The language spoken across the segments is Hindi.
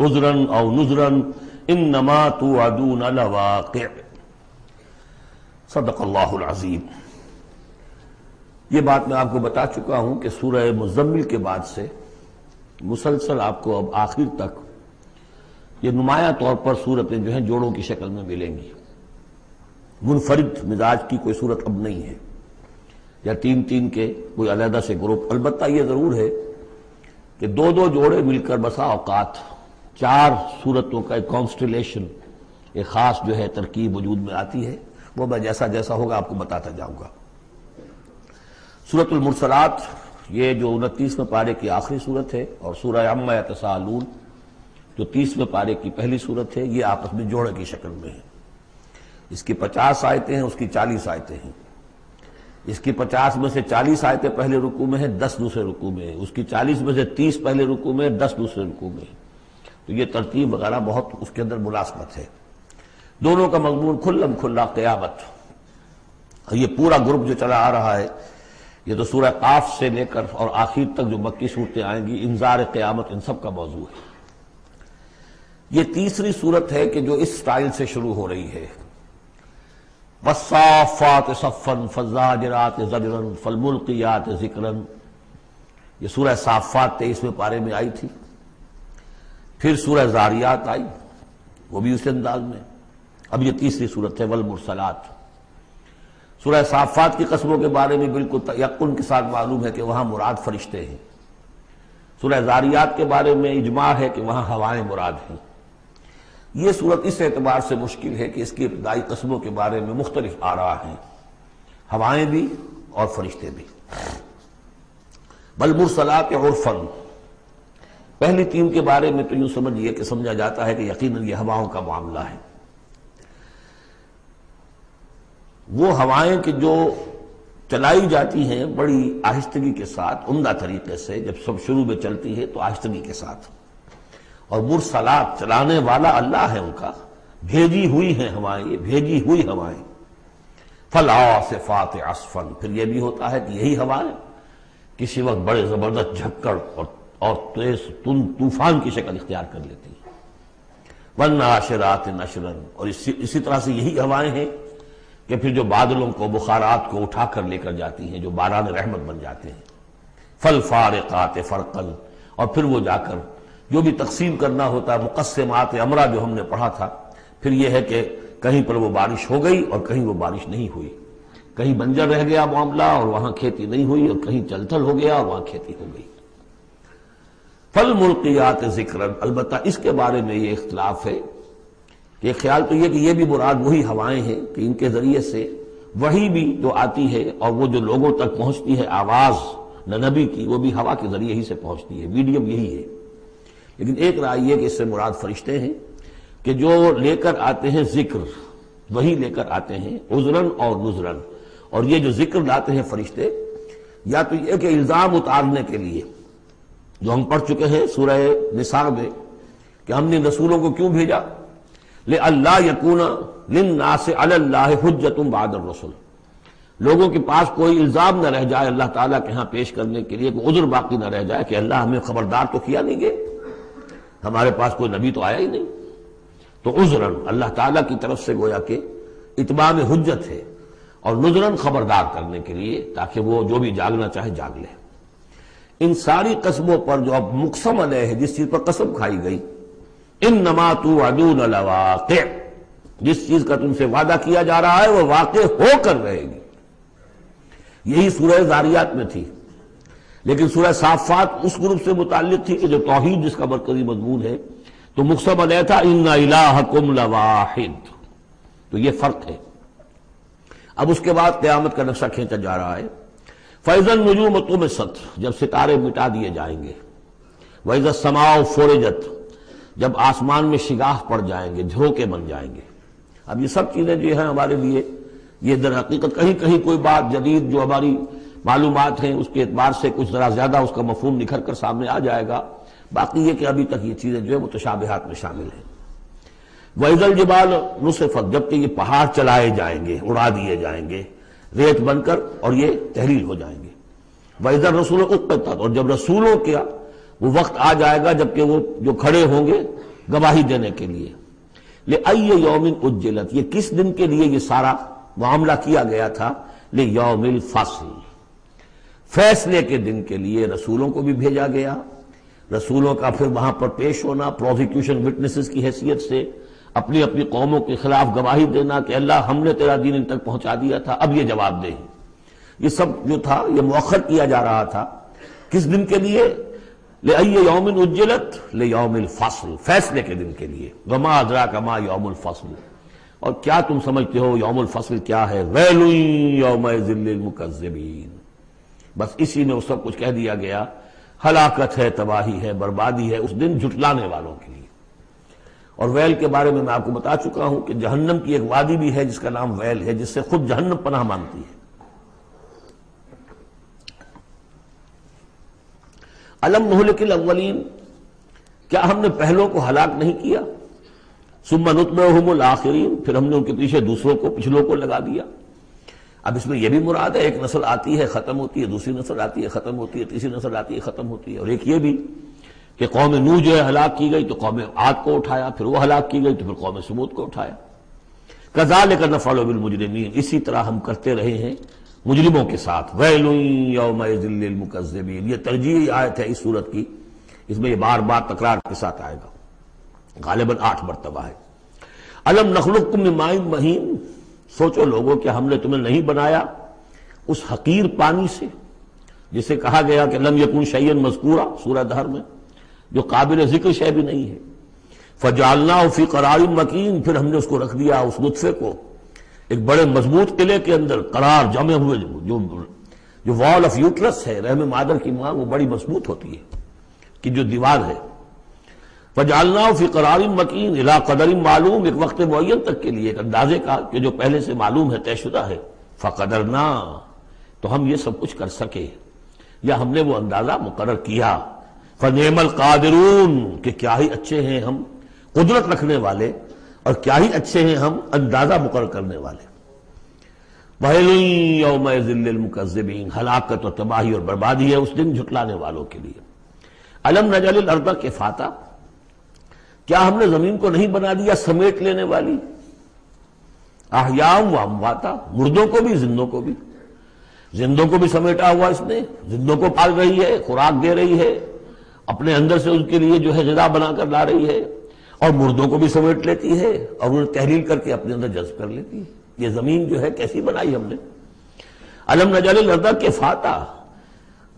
उज़रन और नुज़रन इन नमा तो अदून लवाक़ सदक़ल्लाहुल अज़ीम। ये बात मैं आपको बता चुका हूँ कि सूरह मुजम्मिल के बाद से मुसलसल आपको अब आखिर तक ये नुमाया तौर पर सूरतें जो हैं जोड़ों की शक्ल में मिलेंगी। मुनफरिद मिजाज की कोई सूरत अब नहीं है। या तीन तीन के कोई अलहदा से ग्रुप, अलबत्ता ये ज़रूर है कि दो दो जोड़े मिलकर बसा औकात चार सूरतों का एक कॉन्स्टलेशन एक खास जो है तरकीब वजूद में आती है। वो मैं जैसा जैसा होगा आपको बताता जाऊँगा। सूरतुल मुरसलात, ये जो उनतीसवें पारे की आखिरी सूरत है, और सूरह अम्मा तसालून जो तीसवें पारे की पहली सूरत है, ये आपस में जोड़े की शक्ल में है। इसकी पचास आयतें हैं, उसकी चालीस आयतें हैं। इसकी पचास में से चालीस आयतें पहले रुकू में है, दस दूसरे रुकू में है। उसकी चालीस में से तीस पहले रुकू में दस दूसरे रुकू में है। तो ये तरतीब वगैरह बहुत उसके अंदर मुलासमत है। दोनों का मजमून खुल्लम खुल्ला क्यामत। ये पूरा ग्रुप जो चला आ रहा है, ये तो सूरह काफ से लेकर और आखिर तक जो मक्की सूरतें आएँगी, इंजार क्यामत इन सब का मौजू है। ये तीसरी सूरत है कि जो इस स्टाइल से शुरू हो रही है। वसाफात सफ़न फजाजरात जजरन, फलमुल्कियात जिक्रन। ये सूरह साफात तेईसवें पारे में आई थी। फिर सूरह जारियात आई, वो भी उसी अंदाज में। अब ये तीसरी सूरत है, वल मुरसलात। सूरह साफात की कस्मों के बारे में बिल्कुल यकुन के साथ मालूम है कि वहाँ मुराद फरिश्ते हैं। सूरह जारियात के बारे में इजमा है कि वहाँ हवाएँ मुराद हैं। यह सूरत इस एतबार से मुश्किल है कि इसकी इब्तदाई कस्मों के बारे में मुख्तलिफ़ आ रहा है। हवाएँ भी और फरिश्ते भी। बल मुरसलात उर्फन। पहली टीम के बारे में तो यूँ समझिए कि समझा जाता है कि यकीन ये हवाओं का मामला है। वो हवाएँ कि जो चलाई जाती हैं बड़ी आहिस्तगी के साथ, उमदा तरीके से, जब सब शुरू में चलती है तो आहिस्तगी के साथ। और मुरसलात चलाने वाला अल्लाह है उनका। भेजी हुई है हवाएँ, ये भेजी हुई हवाएँ। फला से फात असफन फिर यह भी होता है कि यही हवाएँ। किसी वक्त बड़े ज़बरदस्त झक्कड़ और और तेज तुन तूफ़ान की शक्ल इख्तियार कर लेती है। वन आशरात नशरन और इसी इसी तरह से यही हवाएँ हैं कि फिर जो बादलों को, बुखारात को उठाकर लेकर जाती हैं, जो बारान रहमत बन जाते हैं। फल फारक़ात फ़रकल और फिर वो जाकर, जो भी तकसीम करना होता है मुकसमात अमरा जो हमने पढ़ा था, फिर यह है कि कहीं पर वो बारिश हो गई और कहीं वो बारिश नहीं हुई। कहीं बंजर रह गया मामला और वहाँ खेती नहीं हुई और कहीं चलथल हो गया और वहाँ खेती हो गई। फल मुल्कियात ज़िक्र अलबत् इसके बारे में ये इख्तलाफ है कि ख्याल तो ये कि ये भी मुराद वही हवाएँ हैं कि इनके ज़रिए से वही भी जो आती है और वो जो लोगों तक पहुँचती है आवाज़ न नबी की, वो भी हवा के ज़रिए ही से पहुँचती है। मीडियम यही है। लेकिन एक राय यह कि इससे मुराद फरिश्ते हैं कि जो लेकर आते हैं ज़िक्र, वही लेकर आते हैं उजरन और नुजरन। और ये जो ज़िक्र लाते हैं फरिश्ते, या तो यह कि इल्ज़ाम उतारने के लिए जो हम पढ़ चुके हैं सूरह निसा में, कि हमने रसूलों को क्यों भेजा? ले अल्लाह यकूना लिन ना से अल्लाह हजतुम बहादुर रसुल। लोगों के पास कोई इल्ज़ाम न रह जाए अल्लाह ताला के यहाँ पेश करने के लिए, कोई उज्र बाकी न रह जाए कि अल्लाह हमें खबरदार तो किया नहीं गए हमारे पास कोई नबी तो आया ही नहीं। तो उजरन अल्लाह ताला की तरफ़ से गोया के इतमाम हजत है और नुजरन खबरदार करने के लिए, ताकि वो जो भी जागना चाहे जाग ले। इन सारी कस्मों पर जो अब मुकसम अलह है, जिस चीज़ पर कसम खाई गई इन नमातू अदून वाक़ जिस चीज़ का तुमसे वादा किया जा रहा है वह वाक़ होकर रहेगी। यही सूरह जारियात में थी। लेकिन सूरह साफात उस ग्रुप से मुतालिक थी कि जो तोहीद जिसका मरकजी मजमून है तो मुकसम अलह था इन लवाहिद। तो यह फ़र्क है। अब उसके बाद क्यामत का नक्शा खींचा जा रहा है। फैजल नजूम तुम सत जब सितारे मिटा दिए जाएँगे। वैजत समाओ फोरजत, जब आसमान में शिगाह पड़ जाएँगे झोंके बन जाएँगे। अब ये सब चीज़ें जो है हमारे लिए, ये दर हकीकत कहीं कहीं कोई बात जदीद जो हमारी मालूम हैं, उसके एतबार से कुछ जरा ज़्यादा उसका मफहूम निखर कर सामने आ जाएगा। बाकी ये कि अभी तक ये चीज़ें जो है, वो तशाबहात में शामिल है। वैजल जबाल नुसफत, जबकि ये पहाड़ चलाए जाएँगे, उड़ा दिए जाएँगे। रेत बनकर और ये तहरील हो जाएँगे। वैदर रसूलों को और जब रसूलों का वो वक्त आ जाएगा जबकि वो जो खड़े होंगे गवाही देने के लिए। ले अय यौमिन उज्जलत, ये किस दिन के लिए ये सारा मामला किया गया था? ले यौमिल फासिल फैसले के दिन के लिए रसूलों को भी भेजा गया। रसूलों का फिर वहाँ पर पेश होना प्रोसिक्यूशन विटनेसेस की हैसियत से। अपनी अपनी कौमों के खिलाफ गवाही देना कि अल्लाह हमने तेरा दिन इन तक पहुँचा दिया था, अब ये जवाब दे। ये सब जो था, ये मौखर किया जा रहा था। किस दिन के लिए? ले अय यौमिन उज्जलत, ले यौमिल फ़सल, फैसले के दिन के लिए। गमा अदरा कमा यौमुल फ़सल। और क्या तुम समझते हो यौमुल फ़सल क्या है? वैलु यौम मुकजबीन बस इसी में वो सब कुछ कह दिया गया। हलाकत है, तबाही है, बर्बादी है, उस दिन जुटलाने वालों के लिए। और वैल के बारे में मैं आपको बता चुका हूँ कि जहन्नम की एक वादी भी है जिसका नाम वैल है, जिससे खुद जहन्नम पनाह मांगती है। अलम नहलकिल अव्वलीन, क्या हमने पहलों को हलाक नहीं किया? सुमनुतमल आखिरीन, फिर हमने उनके पीछे दूसरों को, पिछलों को लगा दिया। अब इसमें यह भी मुराद है, एक नस्ल आती है, खत्म होती है, दूसरी नस्ल आती है, खत्म होती है, तीसरी नस्ल आती है, खत्म होती है। और एक ये भी कि कौम नू जो है हलाक की गई तो कौम आग को उठाया, फिर वो हलाक की गई तो फिर कौम सबूत को उठाया। कजाल का नफाल मुजरमीन। इसी तरह हम करते रहे हैं मुजरिमों के साथ। वैलुकजबीन ये तरजीह आयत है इस सूरत की। इसमें ये बार बार तकरार के साथ आएगा। गालिबन आठ मरतबा है। अलम नखलुक माइन महीन। सोचो लोगों कि हमने तुम्हें नहीं बनाया उस हकीर पानी से, जिसे कहा गया कि लम यकुन शैन मजकूरा सूरह दहर में। जो काबिल ज़िक्र शय भी नहीं है। फजालना फ़ी करार मकीन, फिर हमने उसको रख दिया उस नुत्फे को। एक बड़े मज़बूत किले के अंदर करार जमे हुए जो जो वॉल ऑफ़ यूटरस है, रहम मादर की मांग वो बड़ी मज़बूत होती है कि जो दीवार है। फजालना फ़ी करार मकीन, इला कदर मालूम, एक वक्त मुन तक के लिए एक अंदाजे का कि जो पहले से मालूम है, तयशुदा है। फ़कदरना तो हम ये सब कुछ कर सके। या हमने वो अंदाज़ा मुकर किया। फनेमल कादरून, के क्या ही अच्छे हैं हम, कुदरत रखने वाले और क्या ही अच्छे हैं हम, अंदाज़ा मुकर करने वाले। मुकजबीन हलाकत और तबाही और बर्बादी है उस दिन झुटलाने वालों के लिए। अलम नजल अर्दा के फाता क्या हमने ज़मीन को नहीं बना दिया, समेट लेने वाली? आहयाम व अमवाता, मुर्दों को भी, जिंदों को भी। जिंदों को भी समेटा हुआ इसने, जिंदों को पाल रही है, खुराक दे रही है अपने अंदर से उनके लिए जो है जदा बनाकर ला रही है। और मुर्दों को भी समेट लेती है और उन्हें तहरील करके अपने अंदर जज्ब कर लेती है। ये ज़मीन जो है कैसी बनाई हमने? अलम नजल लदा के फाता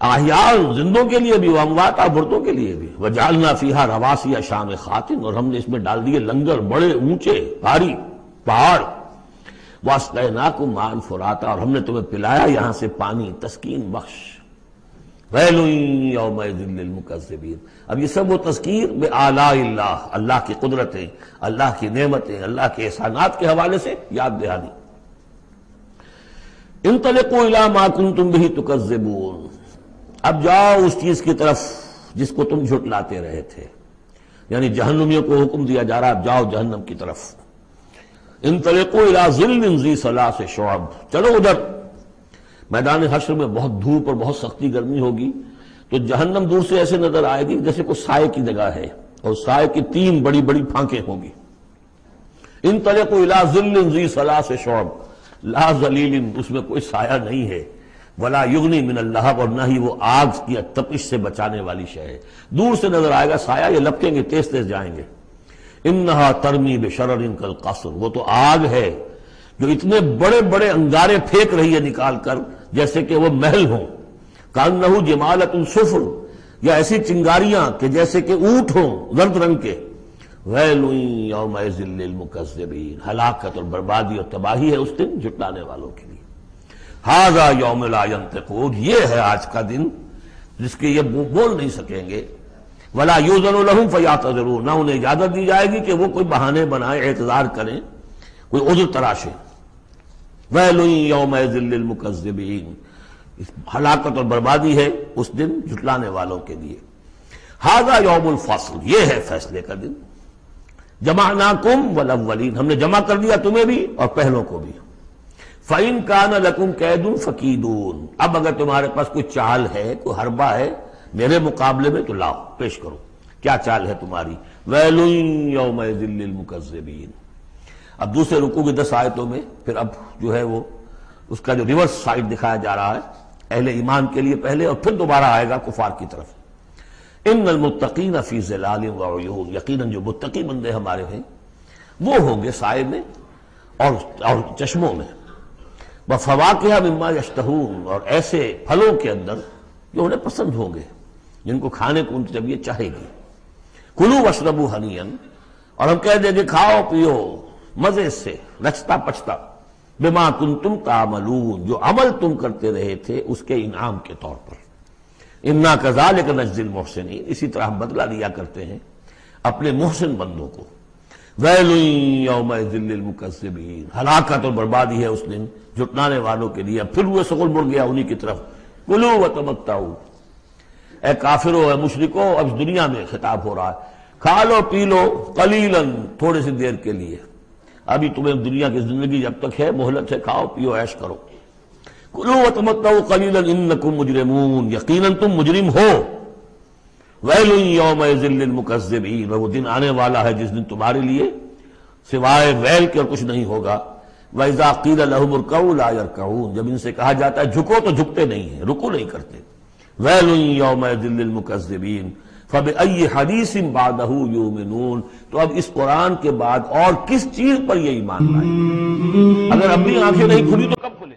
आहियाल जिंदों के लिए भी, अमवाता मुर्दों के लिए भी। वह जालना फीहा रवासिया शाम खातिन। और हमने इसमें डाल दिए लंगर बड़े, ऊँचे, भारी पहाड़। वास्तना को मान फुराता। और हमने तुम्हें पिलाया, यहाँ से पानी, तस्कीन बख्श। मुकजबीन अब ये सब वो तस्कीर बे आला अल्लाह की कुदरतें, अल्लाह की नेमतें, अल्लाह के एहसानात के हवाले से याद दहानी। इन तलेको इला माकुन तुम भी तुकजबून अब जाओ उस चीज़ की तरफ़ जिसको तुम झुटलाते रहे थे। यानी जहन्नुमियों को हुक्म दिया जा रहा अब जाओ जहन्नम की तरफ़। इन तलेको इला जिल सलाह से शोब चलो उधर। मैदान हश्र में बहुत धूप और बहुत सख्ती गर्मी होगी तो जहन्नम दूर से ऐसे नज़र आएगी जैसे कोई साय की जगह है, और साय की तीन बड़ी बड़ी फांके होंगी। इन तरह को इला जी सलाह से शौब। ला जलील उसमें कोई साया नहीं है। वला युगनी मिन अल्लाह और न ही वो आग की तपिश से बचाने वाली शय है। दूर से नज़र आएगा साया, ये लपकेंगे तेज तेज जाएँगे। इन्ना तरमी बेशर इन कल कासुर। वो तो आग है, जो इतने बड़े बड़े अंगारे फेंक रही है निकाल कर जैसे कि वो महल हो। कानहू जमालत सुफर या ऐसी चिंगारियाँ कि जैसे कि ऊट हो गर्द रंग के। वैलुकजबीन हलाकत और बर्बादी और तबाही है उस दिन जुटाने वालों के लिए। हाजा यौम लायंतकून ये है आज का दिन, जिसके ये बोल नहीं सकेंगे। वला यूजन लहूम फयात ज़रूर ना उन्हें इजाज़त दी जाएगी कि वो कोई बहाने बनाए, एतजार करें, कोई उजुर तराशे। मुकजबीन हलाकत और बर्बादी है उस दिन जुटलाने वालों के लिए। हाजा यौमुल फ़सल, ये है फैसले का दिन। जमा नाकुम वलवलीन हमने जमा कर दिया तुम्हें भी और पहलों को भी। फ़ैन कान लकुम कैदुन फकीदून, अब अगर तुम्हारे पास कोई चाल है, कोई हरबा है, मेरे मुकाबले में तो लाओ, पेश करो। क्या चाल है तुम्हारी? वैलुन मुकजबीन अब दूसरे रुकू की दस आयतों में फिर अब जो है वो उसका जो रिवर्स साइड दिखाया जा रहा है अहले ईमान के लिए पहले और फिर दोबारा आएगा कुफार की तरफ़। इन मुतकीन फीज यकीन जो मुतकी बंदे हमारे हैं वो होंगे साय में और, और चश्मों में। व फवाकया मिम्मा यश्तहून और ऐसे फलों के अंदर जो उन्हें पसंद होंगे जिनको खाने को उनकी तबीयत चाहेगी। कुलू वशरबू हनियन और हम कह देंगे खाओ पियो। मज़े से, रचता पचता। बिमा कुन तुम तामलून, जो अमल तुम करते रहे थे, उसके इनाम के तौर पर। इन्ना कजाल एक नजदिल मोहसिन इसी तरह हम बदला लिया करते हैं, अपने मोहसिन बंदों को। हलाकत और बर्बादी है उस दिन, जुटनाने वालों के लिए। फिर वह सकल मुड़ गया उन्हीं की तरफ़। कुलू व तमकता ए काफिरो है मुशरिको अब दुनिया में खिताब हो रहा है। खा लो पी लो कलीलन, थोड़ी सी देर के लिए। अभी तुम्हें दुनिया की ज़िंदगी जब तक है, मोहलत है खाओ, पियो, ऐश करो। कुलू कलीलन इन नकुम मुजरमून यकीन तुम मुजरिम हो। वैल मुकजबीन वो दिन आने वाला है जिस दिन तुम्हारे लिए सिवाय वैल के और कुछ नहीं होगा। वैजा कील जब इनसे कहा जाता है, झुको तो झुकते नहीं है, रुको नहीं करते। वैल यौम मुकजबीन फब अय हदीस बादहू यूमिनून। तो अब इस कुरान के बाद और किस चीज़ पर ये ईमान लाए अगर अपनी आँखें नहीं खुली तो कब खुले?